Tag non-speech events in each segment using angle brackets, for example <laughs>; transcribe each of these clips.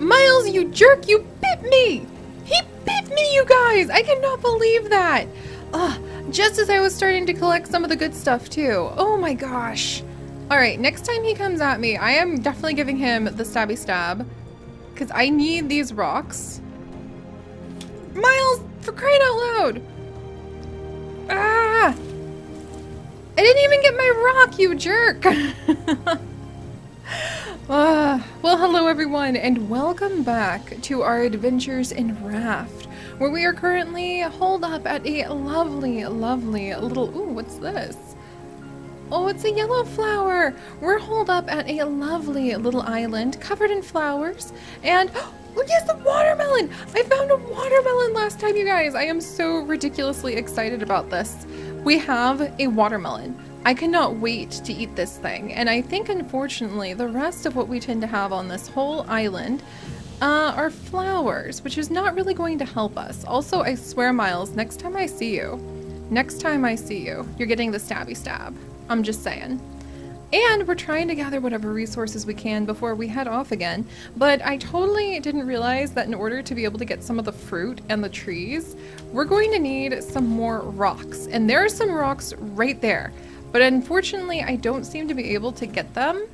Miles, you jerk, you bit me! He bit me, you guys! I cannot believe that! Ugh, just as I was starting to collect some of the good stuff too. Oh my gosh. Alright, next time he comes at me, I am definitely giving him the stabby stab. Because I need these rocks. Miles, for crying out loud! Ah! I didn't even get my rock, you jerk! <laughs> uh, well, hello everyone, and welcome back to our adventures in Raft, where we are currently holed up at a lovely, lovely little... Ooh, what's this? Oh, it's a yellow flower! We're holed up at a lovely little island covered in flowers, and... <gasps> Oh yes, the watermelon! I found a watermelon last time, you guys! I am so ridiculously excited about this. We have a watermelon. I cannot wait to eat this thing, and I think unfortunately the rest of what we tend to have on this whole island uh, are flowers, which is not really going to help us. Also, I swear, Miles, next time I see you, next time I see you, you're getting the stabby stab. I'm just saying. And we're trying to gather whatever resources we can before we head off again. But I totally didn't realize that in order to be able to get some of the fruit and the trees, we're going to need some more rocks. And there are some rocks right there. But unfortunately, I don't seem to be able to get them.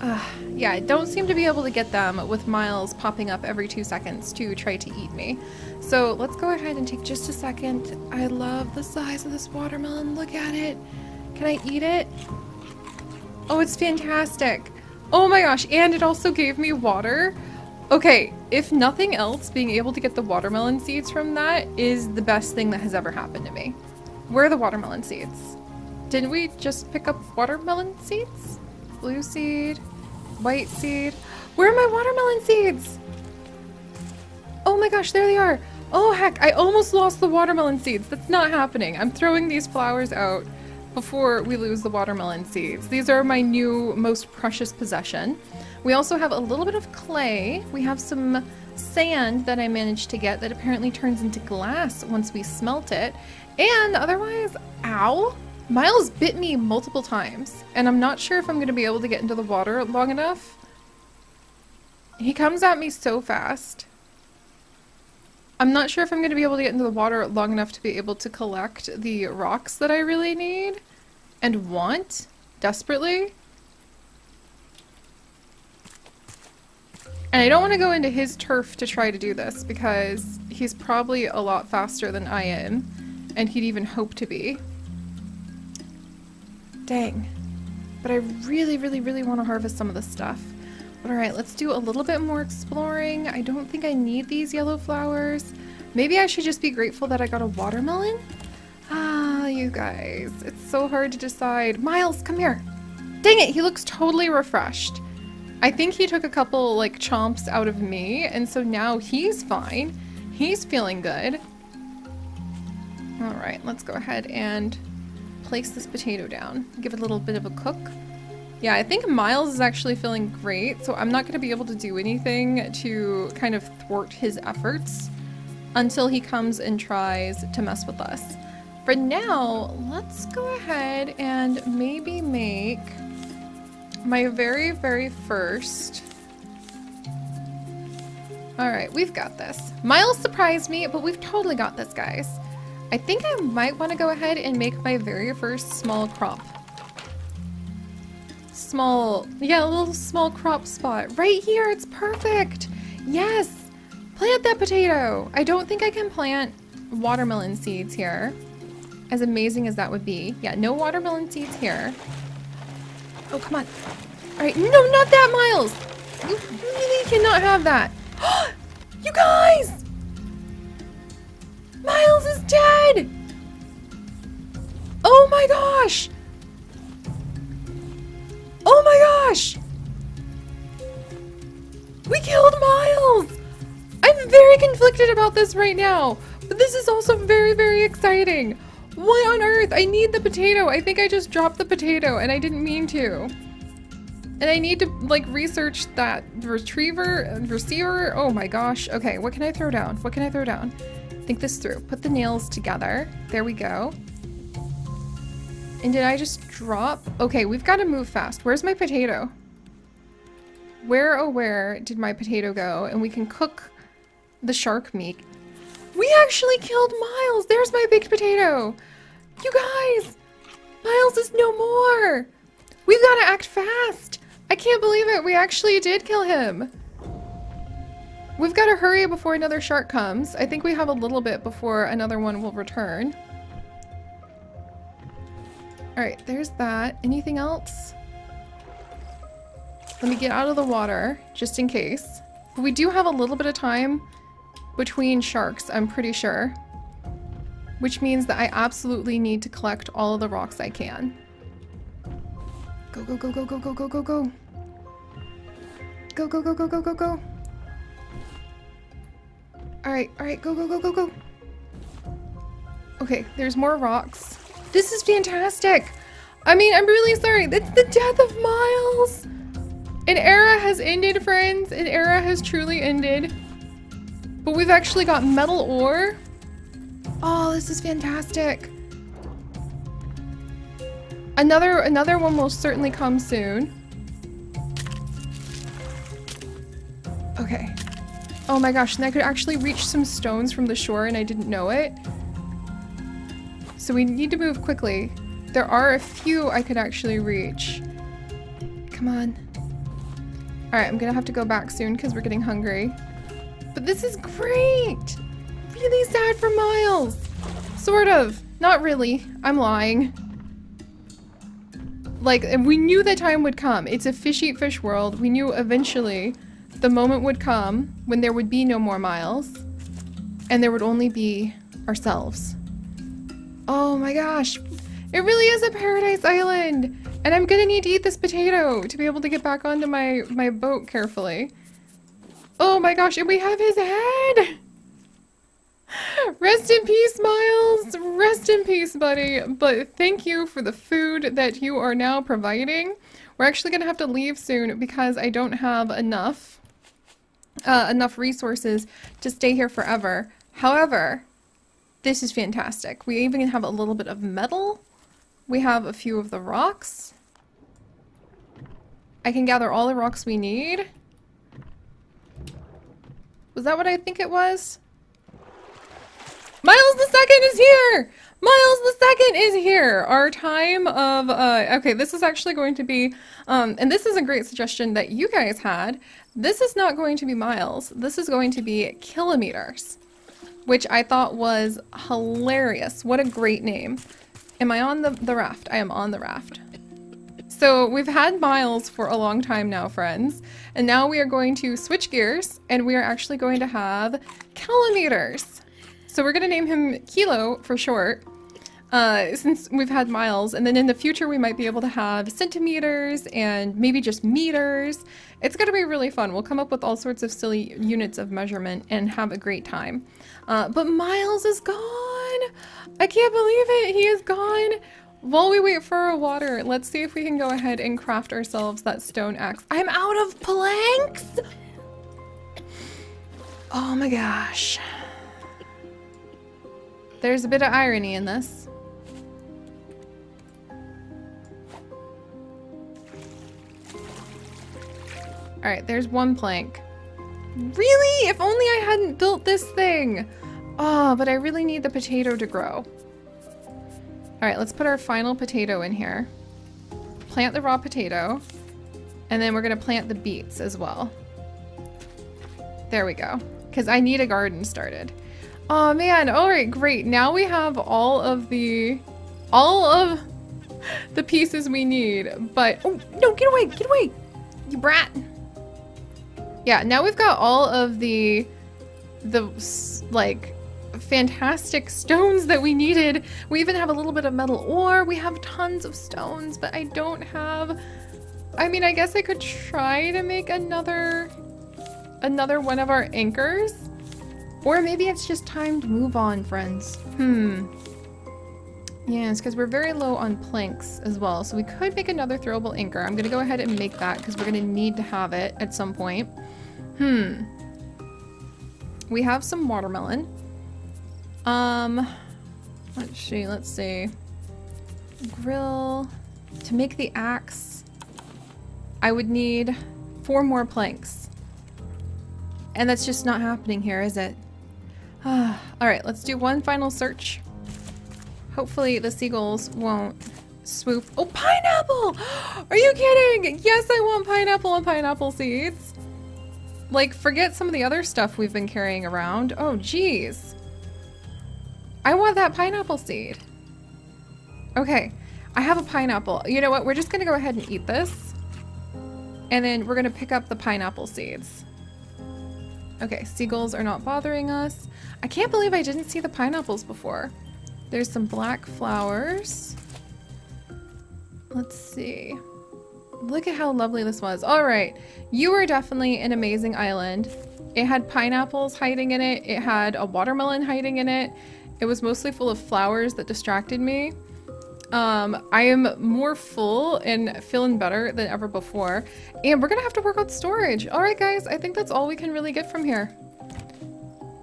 Uh, yeah, I don't seem to be able to get them with Miles popping up every two seconds to try to eat me. So let's go ahead and take just a second. I love the size of this watermelon. Look at it. Can I eat it? Oh, it's fantastic. Oh my gosh, and it also gave me water. Okay, if nothing else, being able to get the watermelon seeds from that is the best thing that has ever happened to me. Where are the watermelon seeds? Didn't we just pick up watermelon seeds? Blue seed, white seed. Where are my watermelon seeds? Oh my gosh, there they are. Oh heck, I almost lost the watermelon seeds. That's not happening. I'm throwing these flowers out before we lose the watermelon seeds. These are my new most precious possession. We also have a little bit of clay. We have some sand that I managed to get that apparently turns into glass once we smelt it. And otherwise, ow! Miles bit me multiple times, and I'm not sure if I'm going to be able to get into the water long enough. He comes at me so fast. I'm not sure if I'm going to be able to get into the water long enough to be able to collect the rocks that I really need and want desperately. And I don't want to go into his turf to try to do this because he's probably a lot faster than I am and he'd even hope to be. Dang. But I really, really, really want to harvest some of this stuff. Alright, let's do a little bit more exploring. I don't think I need these yellow flowers. Maybe I should just be grateful that I got a watermelon? Ah, you guys. It's so hard to decide. Miles, come here. Dang it, he looks totally refreshed. I think he took a couple, like, chomps out of me, and so now he's fine. He's feeling good. Alright, let's go ahead and place this potato down. Give it a little bit of a cook. Yeah, I think Miles is actually feeling great, so I'm not going to be able to do anything to kind of thwart his efforts until he comes and tries to mess with us. For now, let's go ahead and maybe make my very, very first... Alright, we've got this. Miles surprised me, but we've totally got this, guys. I think I might want to go ahead and make my very first small crop. Small, yeah, a little small crop spot. Right here, it's perfect! Yes! Plant that potato! I don't think I can plant watermelon seeds here. As amazing as that would be. Yeah, no watermelon seeds here. Oh, come on. Alright, no, not that, Miles! You really cannot have that. <gasps> you guys! Miles is dead! Oh my gosh! Oh my gosh! We killed Miles! I'm very conflicted about this right now, but this is also very, very exciting. What on earth? I need the potato. I think I just dropped the potato and I didn't mean to. And I need to like research that retriever, and receiver. Oh my gosh. Okay, what can I throw down? What can I throw down? Think this through. Put the nails together. There we go. And did I just drop? Okay, we've got to move fast. Where's my potato? where oh where did my potato go? And we can cook the shark meat. We actually killed Miles! There's my baked potato! You guys! Miles is no more! We've got to act fast! I can't believe it! We actually did kill him! We've got to hurry before another shark comes. I think we have a little bit before another one will return. Alright, there's that. Anything else? Let me get out of the water, just in case. We do have a little bit of time between sharks, I'm pretty sure. Which means that I absolutely need to collect all of the rocks I can. Go, go, go, go, go, go, go, go, go. Go, go, go, go, go, go, go. Alright, alright, go, go, go, go, go. Okay, there's more rocks. This is fantastic! I mean, I'm really sorry. That's the death of Miles! An era has ended, friends. An era has truly ended. But we've actually got metal ore. Oh, this is fantastic. Another another one will certainly come soon. Okay. Oh my gosh, and I could actually reach some stones from the shore and I didn't know it. So we need to move quickly. There are a few I could actually reach. Come on. Alright, I'm gonna have to go back soon because we're getting hungry. But this is great! Really sad for Miles! Sort of. Not really. I'm lying. Like, we knew that time would come. It's a fish eat fish world. We knew eventually the moment would come when there would be no more Miles. And there would only be ourselves. Oh my gosh. It really is a paradise island! And I'm gonna need to eat this potato to be able to get back onto my, my boat carefully. Oh my gosh, and we have his head! Rest in peace, Miles! Rest in peace, buddy. But thank you for the food that you are now providing. We're actually gonna have to leave soon because I don't have enough uh, enough resources to stay here forever. However, this is fantastic. We even have a little bit of metal. We have a few of the rocks. I can gather all the rocks we need. Was that what I think it was? Miles the second is here! Miles the second is here! Our time of, uh, okay, this is actually going to be, um, and this is a great suggestion that you guys had. This is not going to be miles. This is going to be kilometers, which I thought was hilarious. What a great name. Am I on the, the raft? I am on the raft. So we've had miles for a long time now, friends. And now we are going to switch gears and we are actually going to have kilometers. So we're to name him Kilo for short. Uh, since we've had miles, and then in the future we might be able to have centimeters and maybe just meters. It's to be really fun. We'll come up with all sorts of silly units of measurement and have a great time. Uh, but Miles is gone! I can't believe it! He is gone! While we wait for our water, let's see if we can go ahead and craft ourselves that stone axe. I'm out of planks! Oh my gosh. There's a bit of irony in this. Alright, there's one plank. Really? If only I hadn't built this thing! Oh, but I really need the potato to grow. Alright, let's put our final potato in here. Plant the raw potato. And then we're going to plant the beets as well. There we go. Because I need a garden started. Oh man, alright, great. Now we have all of the... All of <laughs> the pieces we need. But... Oh, no, get away! Get away! You brat! Yeah, now we've got all of the... The, like, fantastic stones that we needed. We even have a little bit of metal ore. We have tons of stones, but I don't have... I mean, I guess I could try to make another... Another one of our anchors. Or maybe it's just time to move on, friends. Hmm. Yes, because we're very low on planks as well. So we could make another throwable anchor. I'm going to go ahead and make that because we're going to need to have it at some point. Hmm. We have some watermelon. Um, let's see, let's see. Grill. To make the axe, I would need four more planks. And that's just not happening here, is it? <sighs> Alright, let's do one final search. Hopefully the seagulls won't swoop. Oh, pineapple! <gasps> Are you kidding? Yes, I want pineapple and pineapple seeds. Like, forget some of the other stuff we've been carrying around. Oh, geez. I want that pineapple seed. Okay, I have a pineapple. You know what? We're just to go ahead and eat this. And then we're to pick up the pineapple seeds. Okay, seagulls are not bothering us. I can't believe I didn't see the pineapples before. There's some black flowers. Let's see. Look at how lovely this was. All right, you were definitely an amazing island. It had pineapples hiding in it. It had a watermelon hiding in it. It was mostly full of flowers that distracted me. Um, I am more full and feeling better than ever before. And we're gonna have to work on storage. All right, guys, I think that's all we can really get from here.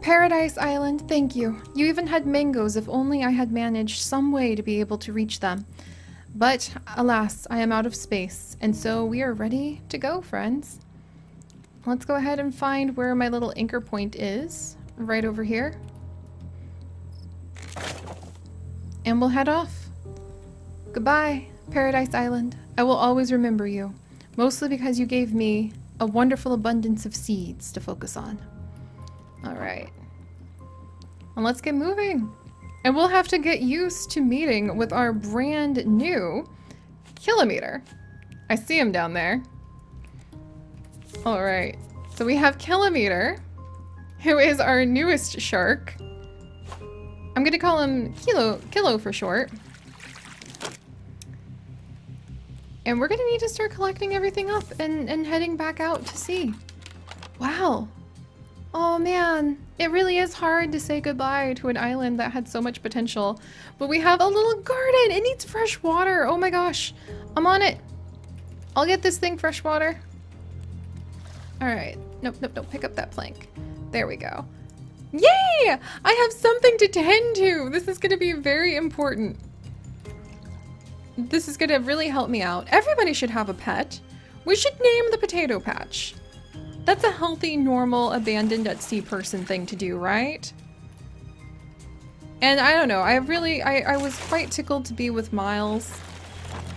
Paradise Island, thank you. You even had mangoes if only I had managed some way to be able to reach them. But alas, I am out of space, and so we are ready to go, friends. Let's go ahead and find where my little anchor point is, right over here. And we'll head off. Goodbye, Paradise Island. I will always remember you, mostly because you gave me a wonderful abundance of seeds to focus on. Alright. And let's get moving. And we'll have to get used to meeting with our brand new Kilometer. I see him down there. Alright. So we have Kilometer, who is our newest shark. I'm gonna call him Kilo, Kilo for short. And we're gonna need to start collecting everything up and, and heading back out to sea. Wow. Oh man, it really is hard to say goodbye to an island that had so much potential. But we have a little garden. It needs fresh water. Oh my gosh. I'm on it. I'll get this thing fresh water. All right. Nope, nope, nope. Pick up that plank. There we go. Yay! I have something to tend to. This is going to be very important. This is to really help me out. Everybody should have a pet. We should name the potato patch. That's a healthy, normal, abandoned at sea person thing to do, right? And I don't know, I really, I, I was quite tickled to be with Miles.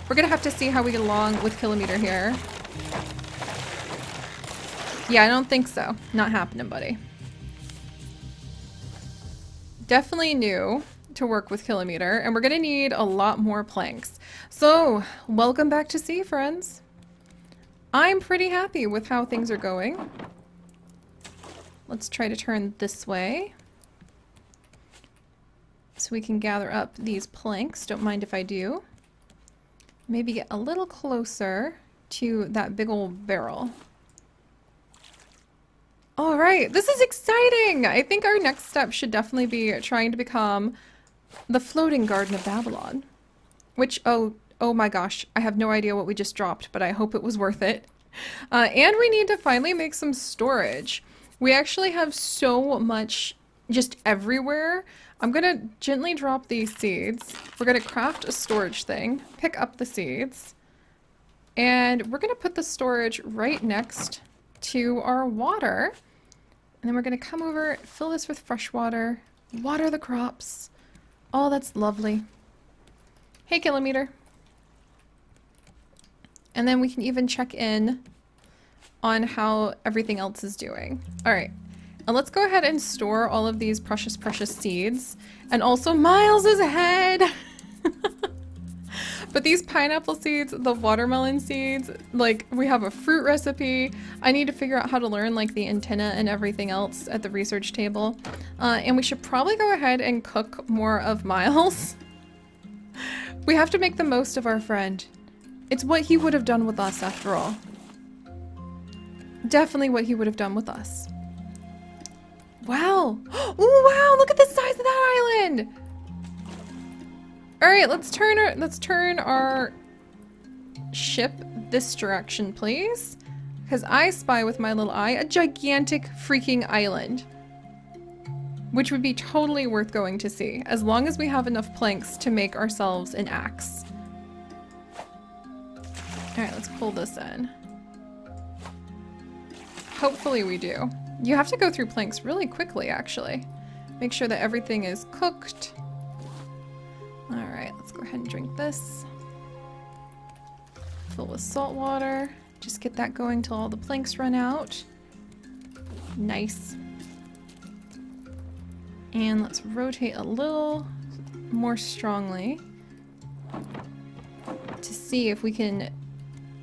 We're gonna have to see how we get along with Kilometer here. Yeah, I don't think so. Not happening, buddy. Definitely new to work with Kilometer, and we're gonna need a lot more planks. So, welcome back to sea, friends. I'm pretty happy with how things are going. Let's try to turn this way. So we can gather up these planks. Don't mind if I do. Maybe get a little closer to that big old barrel. All right, this is exciting. I think our next step should definitely be trying to become the floating garden of Babylon. Which, oh, oh my gosh, I have no idea what we just dropped, but I hope it was worth it. Uh, and we need to finally make some storage. We actually have so much just everywhere. I'm gonna gently drop these seeds. We're gonna craft a storage thing, pick up the seeds, and we're gonna put the storage right next to our water. And then we're gonna come over, fill this with fresh water, water the crops. Oh, that's lovely. Hey, Kilometer. And then we can even check in on how everything else is doing. All right. And let's go ahead and store all of these precious, precious seeds. And also Miles is ahead! <laughs> but these pineapple seeds, the watermelon seeds, like we have a fruit recipe. I need to figure out how to learn like the antenna and everything else at the research table. Uh, and we should probably go ahead and cook more of Miles. <laughs> we have to make the most of our friend. It's what he would have done with us after all. Definitely what he would have done with us. Wow. <gasps> Oh, wow, look at the size of that island. All right, let's turn our let's turn our ship this direction, please. Because I spy with my little eye a gigantic freaking island. Which would be totally worth going to see, as long as we have enough planks to make ourselves an axe. Alright, let's pull this in. Hopefully we do. You have to go through planks really quickly, actually. Make sure that everything is cooked. Alright, let's go ahead and drink this. Fill with salt water. Just get that going till all the planks run out. Nice. And let's rotate a little more strongly to see if we can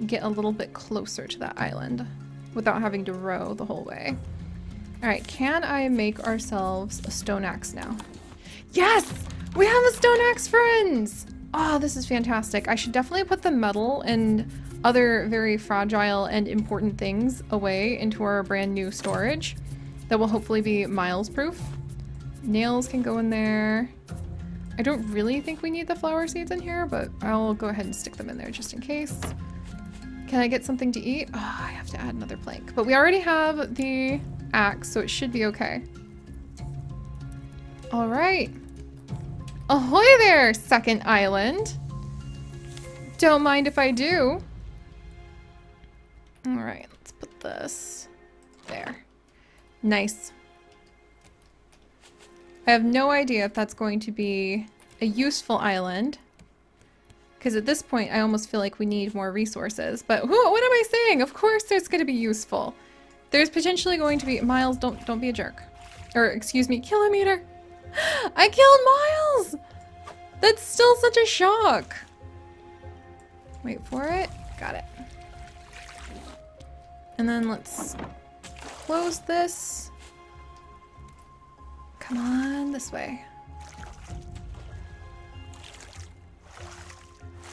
get a little bit closer to that island without having to row the whole way. Alright, can I make ourselves a stone axe now? Yes! We have a stone axe, friends! Oh, this is fantastic. I should definitely put the metal and other very fragile and important things away into our brand new storage that will hopefully be miles proof. Nails can go in there. I don't really think we need the flower seeds in here, but I'll go ahead and stick them in there just in case. Can I get something to eat? Oh, I have to add another plank. But we already have the axe, so it should be okay. All right. Ahoy there, second island. Don't mind if I do. All right, let's put this there. Nice. I have no idea if that's going to be a useful island. Because at this point, I almost feel like we need more resources. But who, what am I saying? Of course there's going to be useful. There's potentially going to be... Miles, don't, don't be a jerk. Or, excuse me, kilometer. I killed Miles! That's still such a shock. Wait for it. Got it. And then let's close this. Come on, this way.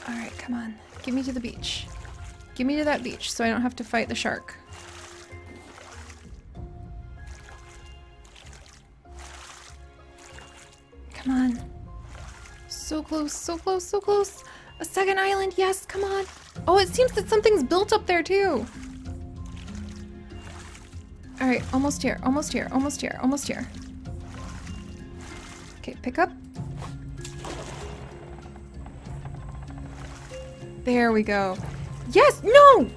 Alright, come on. Give me to the beach. Give me to that beach so I don't have to fight the shark. Close, so close, so close. A second island, yes, come on. Oh, it seems that something's built up there too. All right, almost here, almost here, almost here, almost here. Okay, pick up. There we go. Yes! No!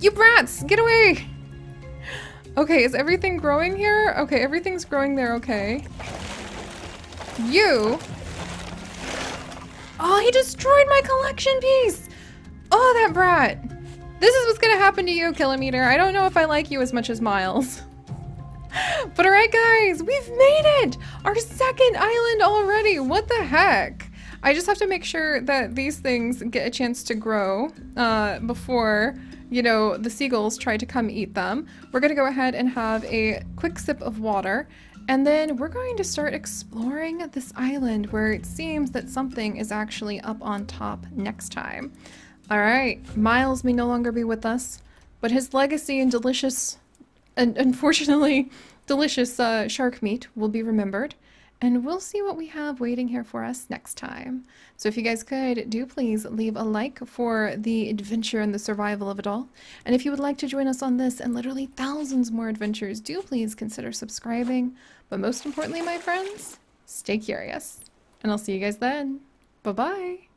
You brats! Get away! Okay, is everything growing here? Okay, everything's growing there, okay. You! Oh, he destroyed my collection piece! Oh, that brat! This is what's gonna happen to you, Kilometer. I don't know if I like you as much as Miles. <laughs> But alright guys, we've made it! Our second island already! What the heck? I just have to make sure that these things get a chance to grow uh, before, you know, the seagulls try to come eat them. We're gonna go ahead and have a quick sip of water and then we're going to start exploring this island where it seems that something is actually up on top next time. Alright, Miles may no longer be with us, but his legacy and delicious and unfortunately <laughs> delicious uh, shark meat will be remembered. And we'll see what we have waiting here for us next time. So if you guys could, do please leave a like for the adventure and the survival of it all. And if you would like to join us on this and literally thousands more adventures, do please consider subscribing. But most importantly, my friends, stay curious. And I'll see you guys then. Bye-bye.